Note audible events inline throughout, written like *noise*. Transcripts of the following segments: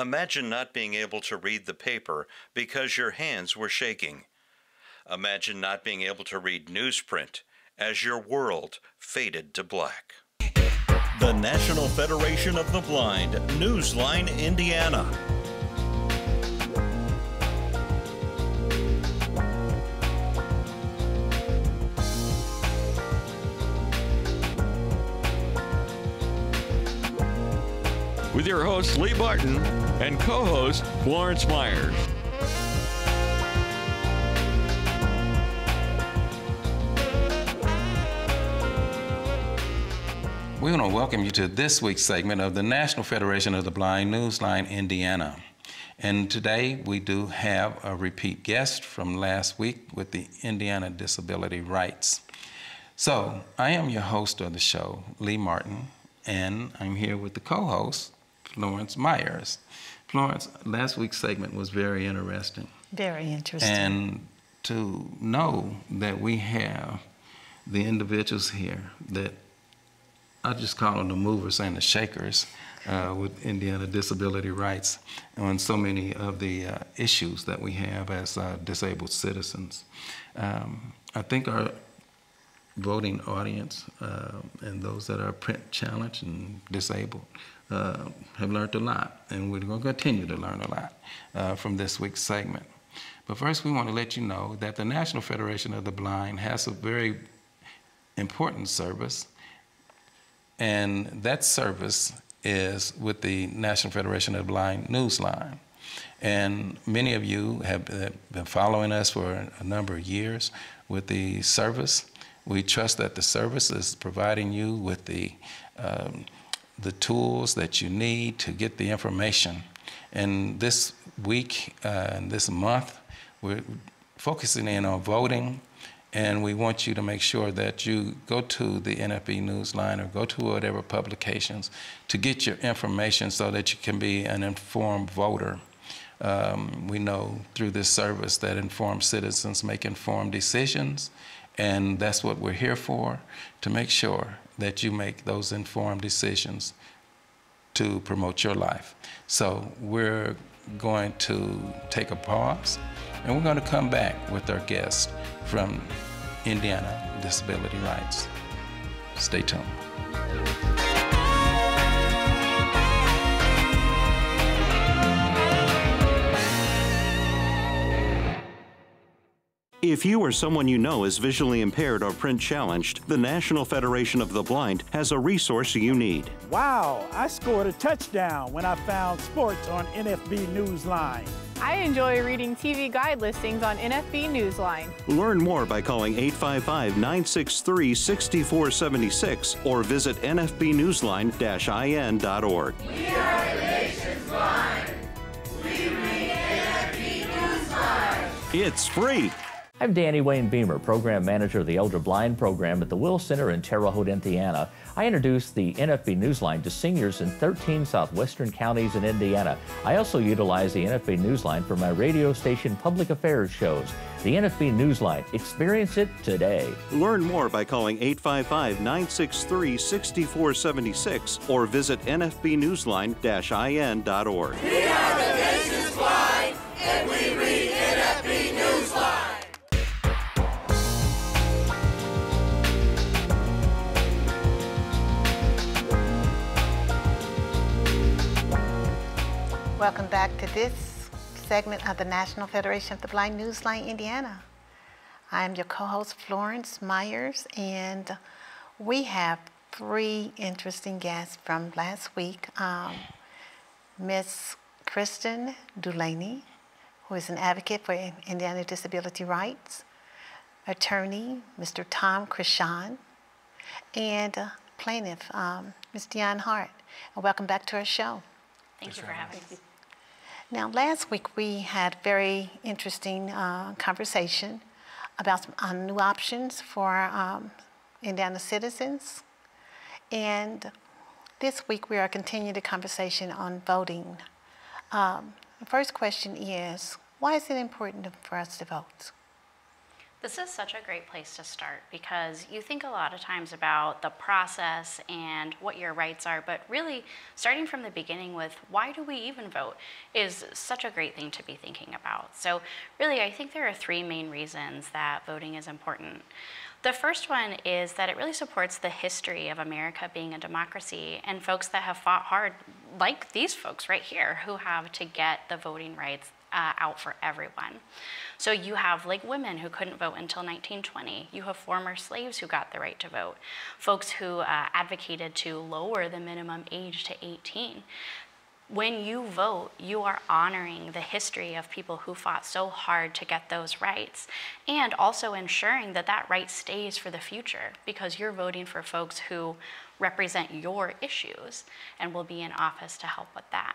Imagine not being able to read the paper because your hands were shaking. Imagine not being able to read newsprint as your world faded to black. The National Federation of the Blind, Newsline, Indiana. with your host, Lee Martin, and co host, Florence Myers. We want to welcome you to this week's segment of the National Federation of the Blind Newsline Indiana. And today we do have a repeat guest from last week with the Indiana Disability Rights. So I am your host of the show, Lee Martin, and I'm here with the co host, Florence Myers. Florence, last week's segment was very interesting. Very interesting. And to know that we have the individuals here that I just call them the movers and the shakers uh, with Indiana disability rights on so many of the uh, issues that we have as uh, disabled citizens. Um, I think our voting audience uh, and those that are print challenged and disabled uh, have learned a lot, and we're going to continue to learn a lot uh, from this week's segment. But first, we want to let you know that the National Federation of the Blind has a very important service, and that service is with the National Federation of the Blind Newsline. And many of you have been following us for a number of years with the service. We trust that the service is providing you with the um, the tools that you need to get the information. And this week uh, and this month, we're focusing in on voting, and we want you to make sure that you go to the NFB Newsline or go to whatever publications to get your information so that you can be an informed voter. Um, we know through this service that informed citizens make informed decisions, and that's what we're here for, to make sure that you make those informed decisions to promote your life. So we're going to take a pause and we're going to come back with our guest from Indiana Disability Rights. Stay tuned. If you or someone you know is visually impaired or print challenged, the National Federation of the Blind has a resource you need. Wow, I scored a touchdown when I found sports on NFB Newsline. I enjoy reading TV guide listings on NFB Newsline. Learn more by calling 855 963 6476 or visit nfbnewsline-in.org. We are the nation's blind. We read NFB Newsline. It's free. I'm Danny Wayne Beamer, Program Manager of the Elder Blind Program at the Will Center in Terre Haute, Indiana. I introduce the NFB Newsline to seniors in 13 southwestern counties in Indiana. I also utilize the NFB Newsline for my radio station public affairs shows. The NFB Newsline, experience it today. Learn more by calling 855 963 6476 or visit nfbnewsline-in.org. Welcome back to this segment of the National Federation of the Blind Newsline Indiana. I am your co-host Florence Myers and we have three interesting guests from last week. Um, Miss Kristen Dulaney, who is an advocate for Indiana disability rights, attorney Mr. Tom Crishon, and uh, plaintiff um, Ms. Dion Hart. And welcome back to our show. Thank you for having us. Now, last week we had very interesting uh, conversation about uh, new options for um, Indiana citizens. And this week we are continuing the conversation on voting. Um, the first question is, why is it important for us to vote? This is such a great place to start because you think a lot of times about the process and what your rights are, but really starting from the beginning with why do we even vote is such a great thing to be thinking about. So, really, I think there are three main reasons that voting is important. The first one is that it really supports the history of America being a democracy and folks that have fought hard, like these folks right here, who have to get the voting rights uh, out for everyone. So you have like women who couldn't vote until 1920. You have former slaves who got the right to vote. Folks who uh, advocated to lower the minimum age to 18 when you vote, you are honoring the history of people who fought so hard to get those rights and also ensuring that that right stays for the future because you're voting for folks who represent your issues and will be in office to help with that.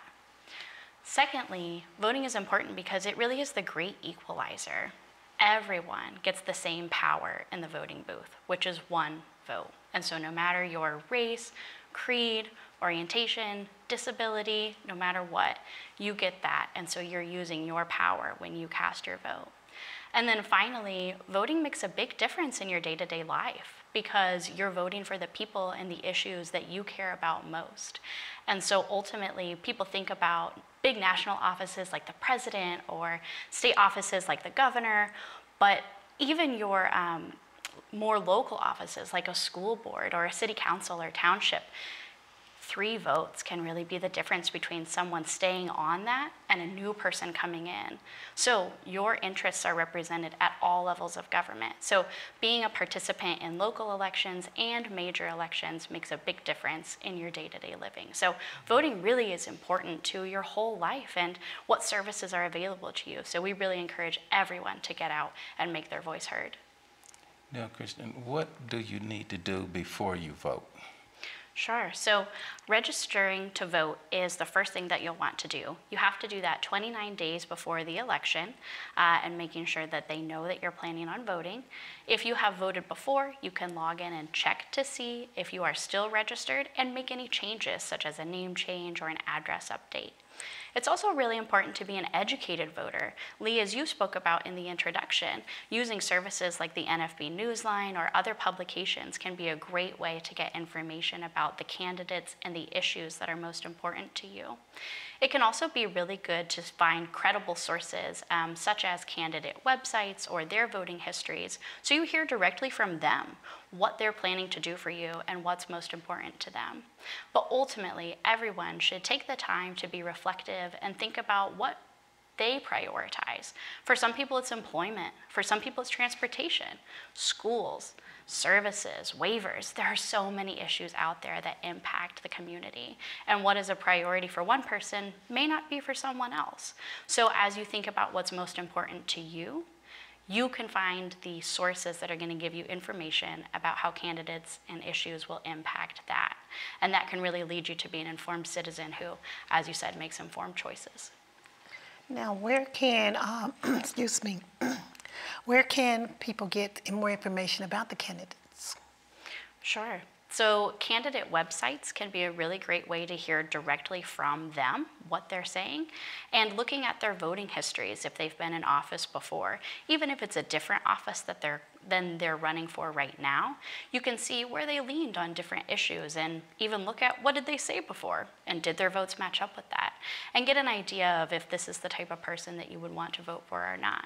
Secondly, voting is important because it really is the great equalizer. Everyone gets the same power in the voting booth, which is one vote. And so, no matter your race, creed, orientation, disability, no matter what, you get that. And so, you're using your power when you cast your vote. And then finally, voting makes a big difference in your day to day life because you're voting for the people and the issues that you care about most. And so ultimately, people think about big national offices like the president or state offices like the governor, but even your um, more local offices like a school board or a city council or township, three votes can really be the difference between someone staying on that and a new person coming in. So your interests are represented at all levels of government. So being a participant in local elections and major elections makes a big difference in your day-to-day living. So voting really is important to your whole life and what services are available to you. So we really encourage everyone to get out and make their voice heard. Now, Kristen, what do you need to do before you vote? Sure. So registering to vote is the first thing that you'll want to do. You have to do that 29 days before the election uh, and making sure that they know that you're planning on voting. If you have voted before, you can log in and check to see if you are still registered and make any changes such as a name change or an address update. It's also really important to be an educated voter. Lee, as you spoke about in the introduction, using services like the NFB Newsline or other publications can be a great way to get information about the candidates and the issues that are most important to you. It can also be really good to find credible sources, um, such as candidate websites or their voting histories, so you hear directly from them what they're planning to do for you and what's most important to them. But ultimately, everyone should take the time to be reflective and think about what they prioritize. For some people, it's employment. For some people, it's transportation, schools, services, waivers. There are so many issues out there that impact the community. And what is a priority for one person may not be for someone else. So as you think about what's most important to you, you can find the sources that are going to give you information about how candidates and issues will impact that. And that can really lead you to be an informed citizen who, as you said, makes informed choices. Now, where can, um, *clears throat* excuse me, *clears throat* where can people get more information about the candidates? Sure. So candidate websites can be a really great way to hear directly from them what they're saying and looking at their voting histories if they've been in office before, even if it's a different office that they're than they're running for right now, you can see where they leaned on different issues and even look at what did they say before and did their votes match up with that and get an idea of if this is the type of person that you would want to vote for or not.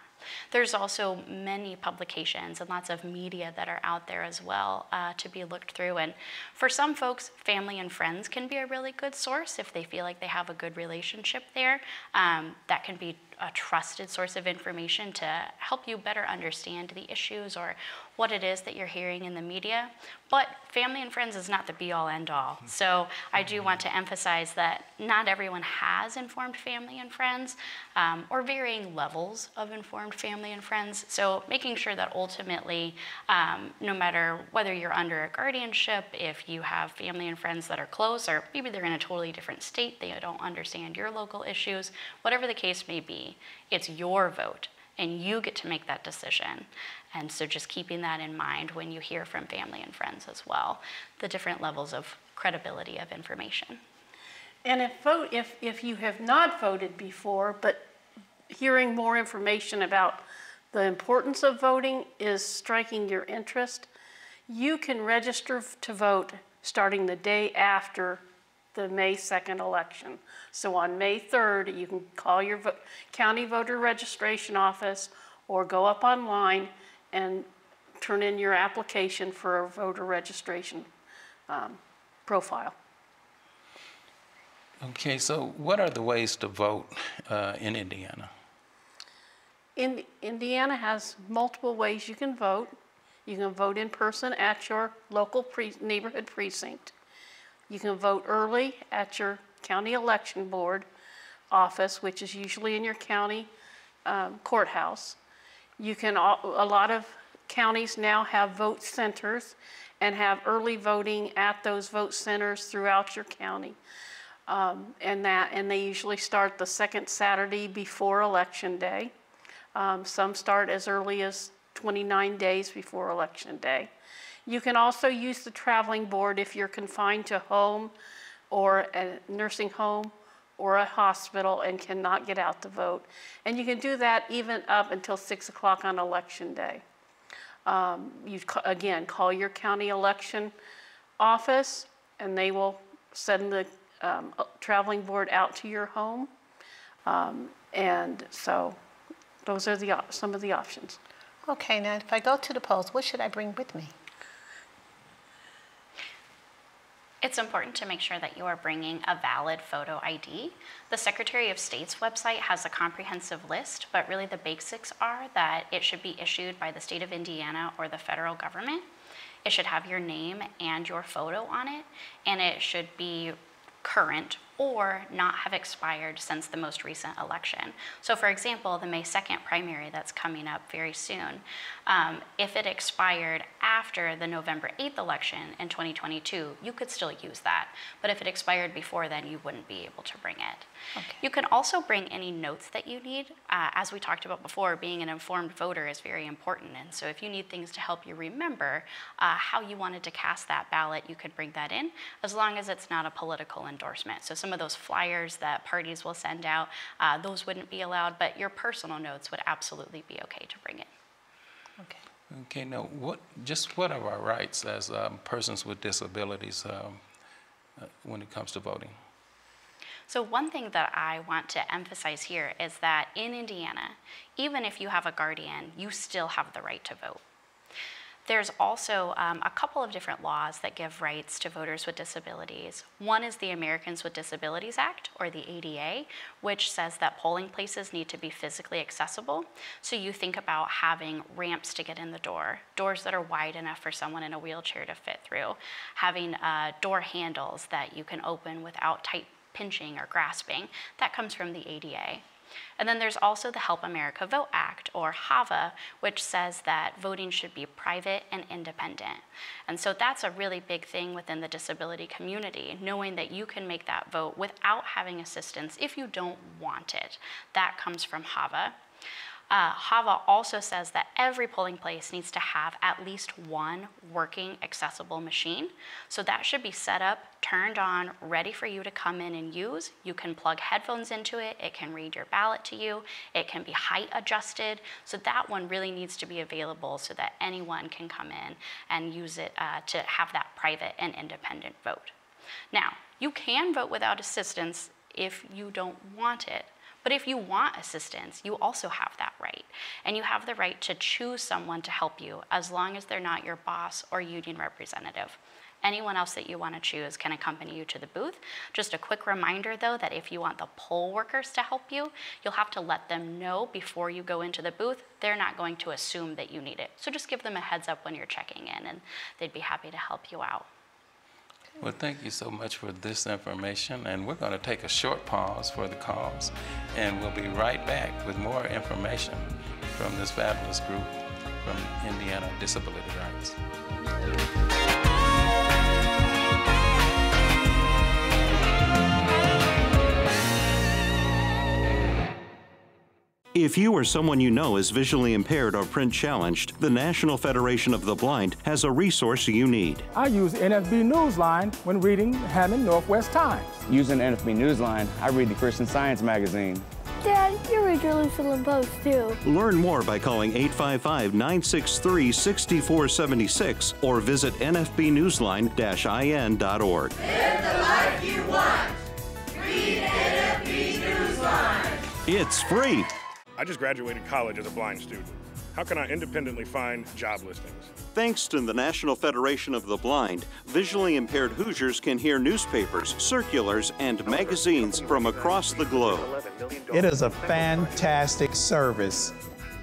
There's also many publications and lots of media that are out there as well uh, to be looked through. And for some folks, family and friends can be a really good source if they feel like they have a good relationship there. Um, that can be a trusted source of information to help you better understand the issues or what it is that you're hearing in the media. But family and friends is not the be all end all. So I do want to emphasize that not everyone has informed family and friends um, or varying levels of informed family and friends. So making sure that ultimately, um, no matter whether you're under a guardianship, if you have family and friends that are close, or maybe they're in a totally different state, they don't understand your local issues, whatever the case may be, it's your vote and you get to make that decision. And so just keeping that in mind when you hear from family and friends as well, the different levels of credibility of information. And if vote if, if you have not voted before, but hearing more information about The importance of voting is striking your interest. You can register to vote starting the day after the May 2nd election. So on May 3rd, you can call your vo county voter registration office or go up online and turn in your application for a voter registration um, profile. Okay, so what are the ways to vote uh, in Indiana? In, Indiana has multiple ways you can vote. You can vote in person at your local pre neighborhood precinct. You can vote early at your county election board office, which is usually in your county um, courthouse. You can, a lot of counties now have vote centers and have early voting at those vote centers throughout your county. Um, and that, and they usually start the second Saturday before election day. Um, some start as early as 29 days before election day. You can also use the traveling board if you're confined to home or a nursing home or a hospital and cannot get out to vote. And you can do that even up until 6 o'clock on election day. Um, you, again, call your county election office and they will send the um, traveling board out to your home. Um, and so those are the, some of the options. Okay, now if I go to the polls, what should I bring with me? It's important to make sure that you are bringing a valid photo ID. The Secretary of State's website has a comprehensive list, but really the basics are that it should be issued by the state of Indiana or the federal government. It should have your name and your photo on it, and it should be current or not have expired since the most recent election. So for example, the May 2nd primary that's coming up very soon, um, if it expired after the November 8th election in 2022, you could still use that. But if it expired before then, you wouldn't be able to bring it. Okay. You can also bring any notes that you need. Uh, as we talked about before, being an informed voter is very important. And so if you need things to help you remember uh, how you wanted to cast that ballot, you could bring that in, as long as it's not a political endorsement. So some of those flyers that parties will send out, uh, those wouldn't be allowed, but your personal notes would absolutely be okay to bring in. Okay. Okay, now what, just what are our rights as um, persons with disabilities um, uh, when it comes to voting? So one thing that I want to emphasize here is that in Indiana, even if you have a guardian, you still have the right to vote. There's also um, a couple of different laws that give rights to voters with disabilities. One is the Americans with Disabilities Act, or the ADA, which says that polling places need to be physically accessible. So you think about having ramps to get in the door, doors that are wide enough for someone in a wheelchair to fit through, having uh, door handles that you can open without tight pinching or grasping. That comes from the ADA. And then there's also the Help America Vote Act, or HAVA, which says that voting should be private and independent. And so that's a really big thing within the disability community, knowing that you can make that vote without having assistance if you don't want it. That comes from HAVA. Uh, HAVA also says that every polling place needs to have at least one working accessible machine. So that should be set up, turned on, ready for you to come in and use. You can plug headphones into it. It can read your ballot to you. It can be height adjusted. So that one really needs to be available so that anyone can come in and use it uh, to have that private and independent vote. Now, you can vote without assistance if you don't want it. But if you want assistance, you also have that right. And you have the right to choose someone to help you as long as they're not your boss or union representative. Anyone else that you want to choose can accompany you to the booth. Just a quick reminder though that if you want the poll workers to help you, you'll have to let them know before you go into the booth. They're not going to assume that you need it. So just give them a heads up when you're checking in and they'd be happy to help you out. Well, thank you so much for this information. And we're going to take a short pause for the calls. And we'll be right back with more information from this fabulous group from Indiana Disability Rights. If you or someone you know is visually impaired or print challenged, the National Federation of the Blind has a resource you need. I use NFB Newsline when reading Hammond Northwest Times. Using NFB Newsline, I read the Christian Science magazine. Dad, you read your Jerusalem Post too. Learn more by calling 855 963 6476 or visit nfbnewsline-in.org. Live the life you want. Read NFB Newsline. It's free. I just graduated college as a blind student. How can I independently find job listings? Thanks to the National Federation of the Blind, visually impaired Hoosiers can hear newspapers, circulars, and magazines from across the globe. It is a fantastic service.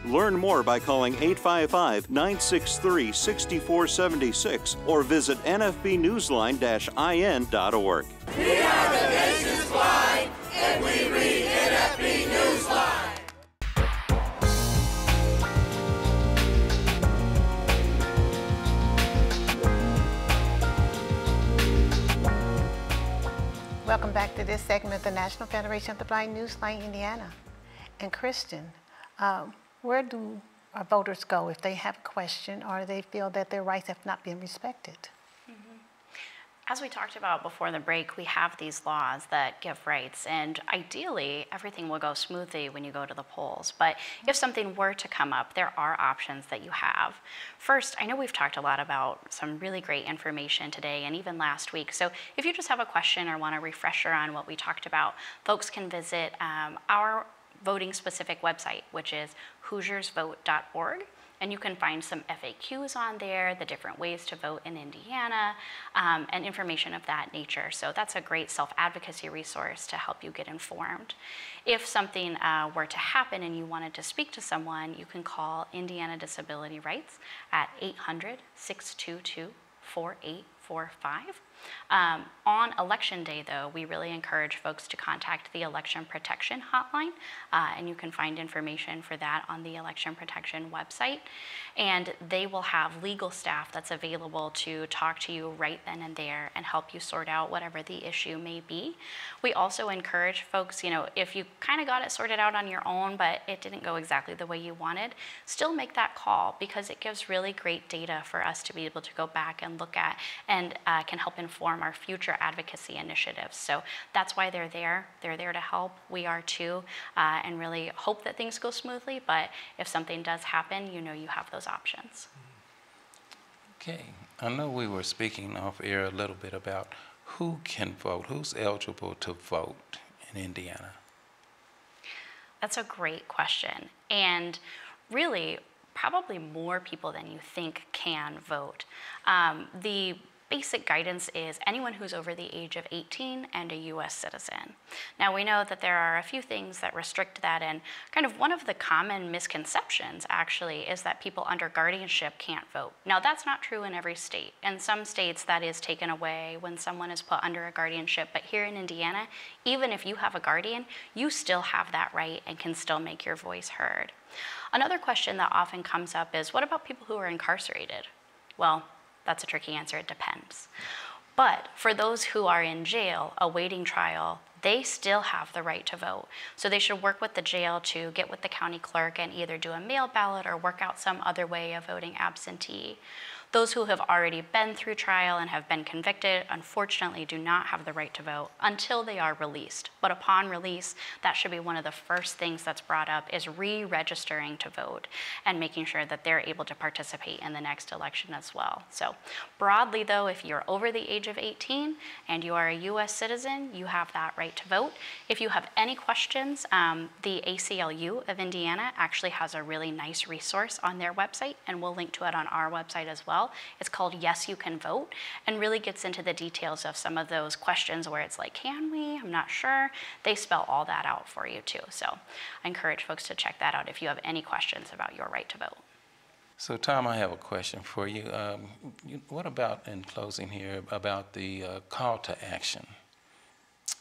Learn more by calling 855 963 6476 or visit nfbnewsline-in.org. We are the nation's Welcome back to this segment of the National Federation of the Blind Newsline Indiana. And Kristen, um, where do our voters go if they have a question or they feel that their rights have not been respected? As we talked about before the break, we have these laws that give rights, and ideally, everything will go smoothly when you go to the polls. But if something were to come up, there are options that you have. First, I know we've talked a lot about some really great information today and even last week. So if you just have a question or want a refresher on what we talked about, folks can visit um, our voting specific website, which is hoosiersvote.org. And you can find some FAQs on there, the different ways to vote in Indiana, um, and information of that nature. So that's a great self advocacy resource to help you get informed. If something uh, were to happen and you wanted to speak to someone, you can call Indiana Disability Rights at 800 622 4845. Um, on election day, though, we really encourage folks to contact the Election Protection Hotline, uh, and you can find information for that on the Election Protection website. And they will have legal staff that's available to talk to you right then and there and help you sort out whatever the issue may be. We also encourage folks, you know, if you kind of got it sorted out on your own, but it didn't go exactly the way you wanted, still make that call because it gives really great data for us to be able to go back and look at and uh, can help inform our future advocacy initiatives. So that's why they're there. They're there to help. We are too, uh, and really hope that things go smoothly. But if something does happen, you know you have those options. Okay, I know we were speaking off air a little bit about who can vote, who's eligible to vote in Indiana. That's a great question. And really, probably more people than you think can vote. Um, the basic guidance is anyone who's over the age of 18 and a US citizen. Now we know that there are a few things that restrict that and kind of one of the common misconceptions actually is that people under guardianship can't vote. Now that's not true in every state. In some states that is taken away when someone is put under a guardianship, but here in Indiana, even if you have a guardian, you still have that right and can still make your voice heard. Another question that often comes up is what about people who are incarcerated? Well, that's a tricky answer, it depends. But for those who are in jail awaiting trial, they still have the right to vote. So they should work with the jail to get with the county clerk and either do a mail ballot or work out some other way of voting absentee. Those who have already been through trial and have been convicted, unfortunately, do not have the right to vote until they are released. But upon release, that should be one of the first things that's brought up is re-registering to vote and making sure that they're able to participate in the next election as well. So broadly, though, if you're over the age of 18 and you are a U.S. citizen, you have that right to vote. If you have any questions, um, the ACLU of Indiana actually has a really nice resource on their website, and we'll link to it on our website as well. It's called Yes, You Can Vote and really gets into the details of some of those questions where it's like, can we? I'm not sure. They spell all that out for you too. So I encourage folks to check that out if you have any questions about your right to vote. So, Tom, I have a question for you. Um, you what about, in closing here, about the uh, call to action?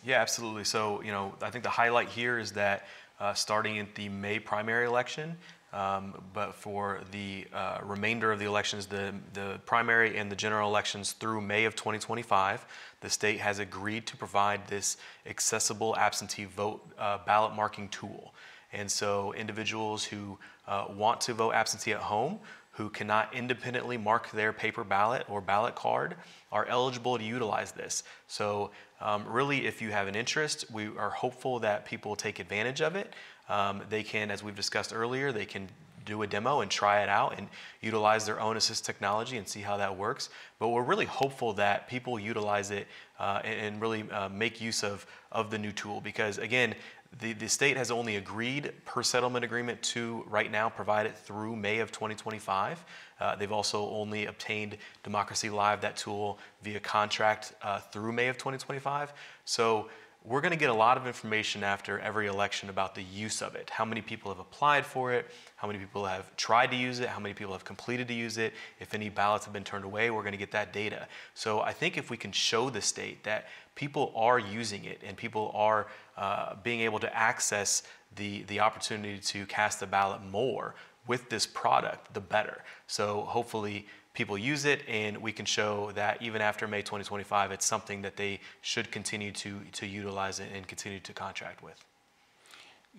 Yeah, absolutely. So, you know, I think the highlight here is that uh, starting at the May primary election, um, but for the uh, remainder of the elections, the, the primary and the general elections through May of 2025, the state has agreed to provide this accessible absentee vote uh, ballot marking tool. And so individuals who uh, want to vote absentee at home, who cannot independently mark their paper ballot or ballot card are eligible to utilize this. So um, really, if you have an interest, we are hopeful that people take advantage of it. Um, they can, as we've discussed earlier, they can do a demo and try it out and utilize their own assist technology and see how that works. But we're really hopeful that people utilize it uh, and, and, really uh, make use of, of the new tool because again, the, the state has only agreed per settlement agreement to right now provide it through May of 2025. Uh, they've also only obtained Democracy Live, that tool, via contract uh, through May of 2025. So we're going to get a lot of information after every election about the use of it. How many people have applied for it? How many people have tried to use it? How many people have completed to use it? If any ballots have been turned away, we're going to get that data. So I think if we can show the state that people are using it and people are uh, being able to access the, the opportunity to cast a ballot more with this product, the better. So hopefully people use it and we can show that even after May 2025, it's something that they should continue to, to utilize and continue to contract with.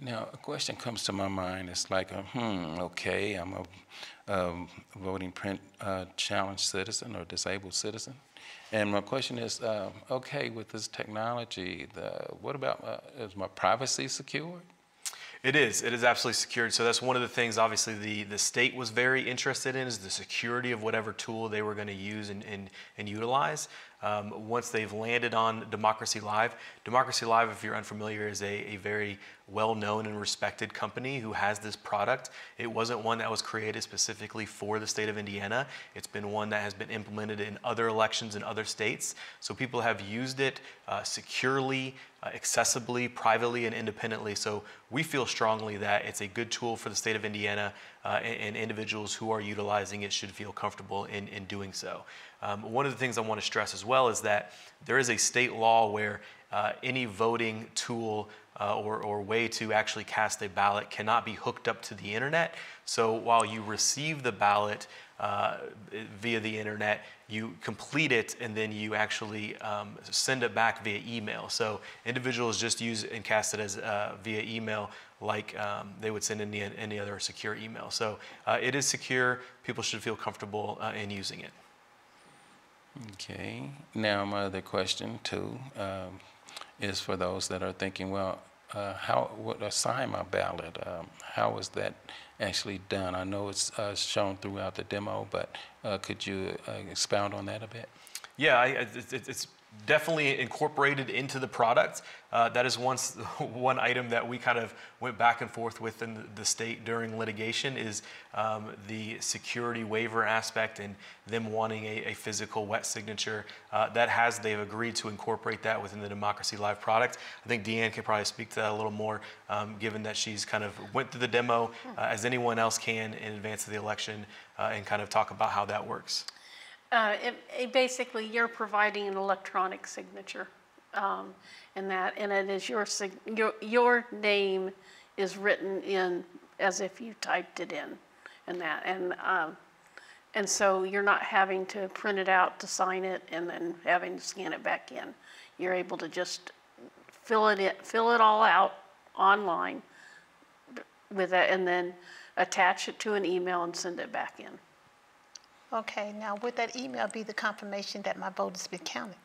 Now, a question comes to my mind. It's like, a, hmm, okay, I'm a voting print uh, challenge citizen or disabled citizen. And my question is, uh, okay, with this technology, the, what about, uh, is my privacy secured? It is. It is absolutely secured. So that's one of the things, obviously, the, the state was very interested in is the security of whatever tool they were going to use and, and, and utilize. Um, once they've landed on Democracy Live, Democracy Live, if you're unfamiliar, is a, a very well-known and respected company who has this product. It wasn't one that was created specifically for the state of Indiana. It's been one that has been implemented in other elections in other states. So people have used it uh, securely, uh, accessibly, privately, and independently. So we feel strongly that it's a good tool for the state of Indiana uh, and, and, individuals who are utilizing it should feel comfortable in, in doing so. Um, one of the things I want to stress as well is that there is a state law where uh, any voting tool uh, or, or way to actually cast a ballot cannot be hooked up to the internet. So while you receive the ballot uh, via the internet, you complete it and then you actually um, send it back via email. So individuals just use and cast it as uh, via email like um, they would send any, any other secure email. So uh, it is secure. People should feel comfortable uh, in using it. Okay. Now my other question too. Um, is for those that are thinking, well, uh, how would assign my ballot? Um, how is that actually done? I know it's uh, shown throughout the demo, but uh, could you uh, expound on that a bit? Yeah, I, it, it's definitely incorporated into the product. Uh, that is once *laughs* one item that we kind of went back and forth with in the state during litigation is um, the security waiver aspect and them wanting a, a physical wet signature. Uh, that has, they've agreed to incorporate that within the Democracy Live product. I think Deanne can probably speak to that a little more um, given that she's kind of went through the demo uh, as anyone else can in advance of the election uh, and kind of talk about how that works. Uh, it, it basically, you're providing an electronic signature, um, and that, and it is your your your name is written in as if you typed it in, and that, and um, and so you're not having to print it out to sign it and then having to scan it back in. You're able to just fill it in, fill it all out online with that, and then attach it to an email and send it back in. Okay, now would that email be the confirmation that my vote has been counted?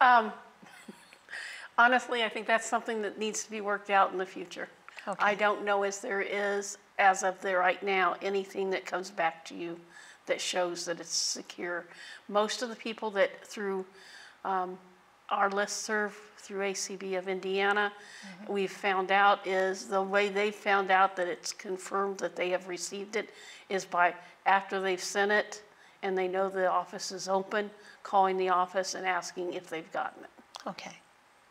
Um, *laughs* honestly, I think that's something that needs to be worked out in the future. Okay. I don't know as there is, as of the right now, anything that comes back to you that shows that it's secure. Most of the people that through um, our list serve through ACB of Indiana, mm -hmm. we've found out is the way they found out that it's confirmed that they have received it is by after they've sent it and they know the office is open, calling the office and asking if they've gotten it. Okay,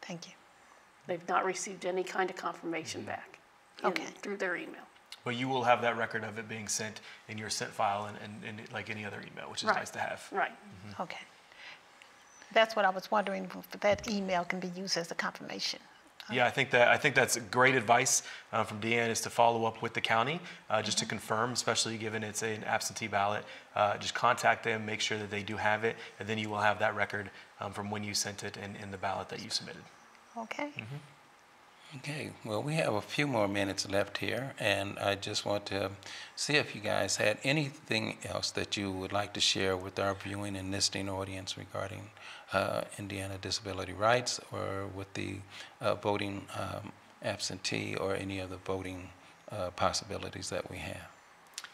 thank you. They've not received any kind of confirmation mm-hmm. back in- Okay. through their email. But you will have that record of it being sent in your sent file and, and, and like any other email, which is Right. nice to have. Right. Mm-hmm. Okay. That's what I was wondering, if that email can be used as a confirmation. Yeah, I think that I think that's great advice uh, from Deanne is to follow up with the county uh, just to confirm, especially given it's an absentee ballot. Uh, just contact them, make sure that they do have it, and then you will have that record um, from when you sent it and in the ballot that you submitted. Okay. Okay, well, we have a few more minutes left here, and I just want to see if you guys had anything else that you would like to share with our viewing and listening audience regarding uh, Indiana disability rights or with the uh, voting um, absentee or any of the voting uh, possibilities that we have.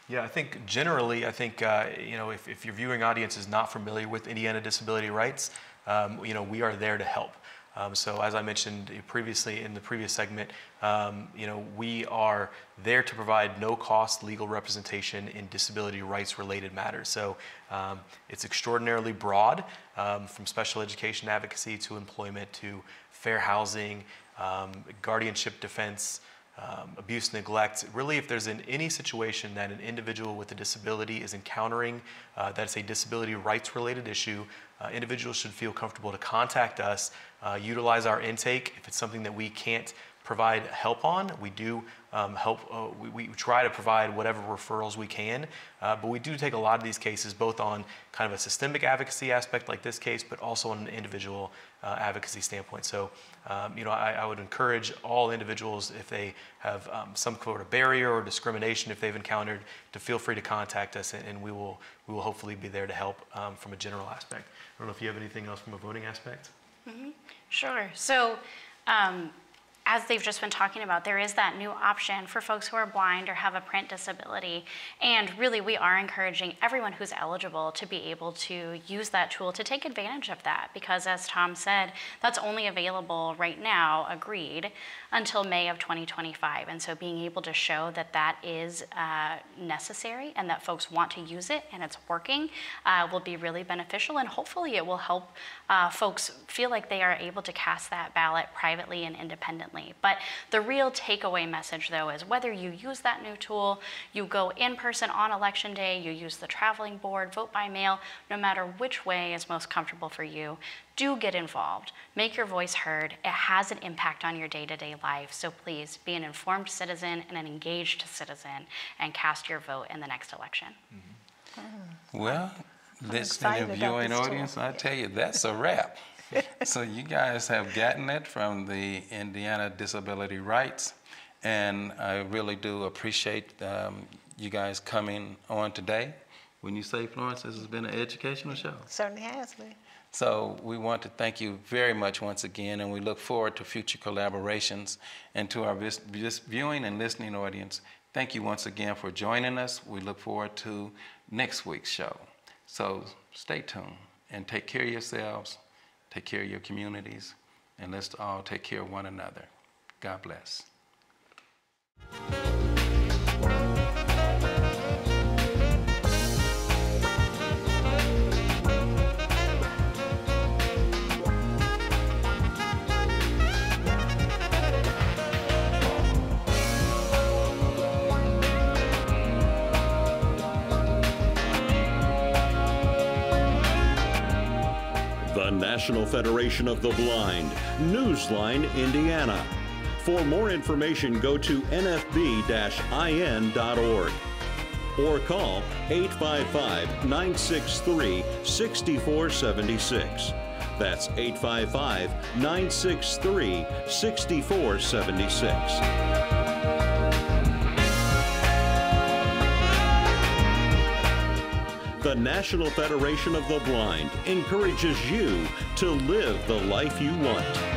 Yeah, I think generally, I think, uh, you know, if, if your viewing audience is not familiar with Indiana disability rights, um, you know, we are there to help. Um, so as I mentioned previously in the previous segment, um, you know, we are there to provide no-cost legal representation in disability rights related matters. So um, it's extraordinarily broad, um, from special education advocacy to employment to fair housing, um, guardianship defense, um, abuse, neglect, really if there's in any situation that an individual with a disability is encountering uh, that's a disability rights related issue, uh, individuals should feel comfortable to contact us, uh, utilize our intake. If it's something that we can't provide help on. We do um, help, uh, we, we, try to provide whatever referrals we can, uh, but we do take a lot of these cases both on kind of a systemic advocacy aspect like this case, but also on an individual uh, advocacy standpoint. So, um, you know, I, I, would encourage all individuals if they have um, some sort of barrier or discrimination if they've encountered to feel free to contact us and, and we, will, we will hopefully be there to help um, from a general aspect. I don't know if you have anything else from a voting aspect. Mm -hmm. Sure. So, um, as they've just been talking about, there is that new option for folks who are blind or have a print disability. And really, we are encouraging everyone who's eligible to be able to use that tool to take advantage of that. Because as Tom said, that's only available right now, agreed, until May of 2025. And so being able to show that that is uh, necessary and that folks want to use it and it's working uh, will be really beneficial. And hopefully, it will help uh, folks feel like they are able to cast that ballot privately and independently differently. But the real takeaway message, though, is whether you use that new tool, you go in person on election day, you use the traveling board, vote by mail, no matter which way is most comfortable for you, do get involved. Make your voice heard. It has an impact on your day to day life. So please be an informed citizen and an engaged citizen and cast your vote in the next election. Mm-hmm. Well, listening and viewing audience, I tell you, that's a wrap. *laughs* so you guys have gotten it from the Indiana Disability Rights, and I really do appreciate um, you guys coming on today. When you say Florence, this has been an educational show. Certainly has been. So we want to thank you very much once again, and we look forward to future collaborations. And to our viewing and listening audience, thank you once again for joining us. We look forward to next week's show. So stay tuned and take care of yourselves take care of your communities, and let's all take care of one another. God bless. National Federation of the Blind, Newsline, Indiana. For more information, go to nfb-in.org or call 855-963-6476. That's 855-963-6476. The National Federation of the Blind encourages you to live the life you want.